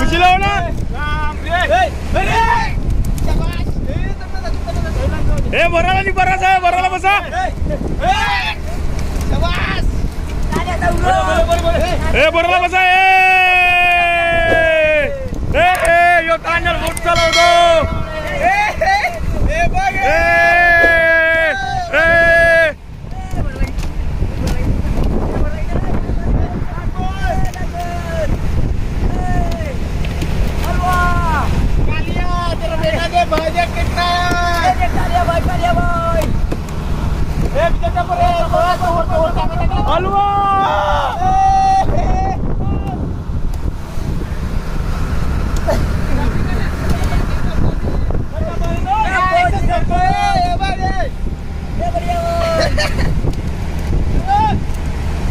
Mochilona! Eh, borrala ni barra saya, borrala masa. Sawas. Eh, borrala masa. Eh, eh, yo tanya, bocah lo Eh. banyak kena. ya, boy, dia boy. Eh, bisa campur eh, bola tuh, tuh, tangan Alua. Dia beri yang.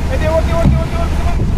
Eh, dia working, working, working, working.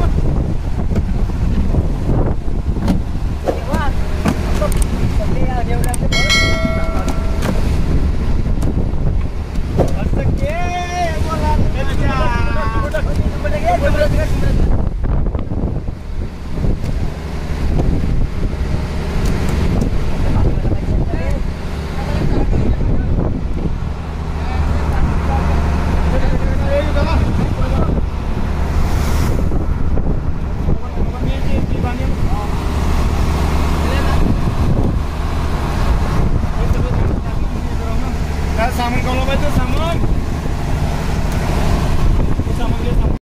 Samun kalau itu samun.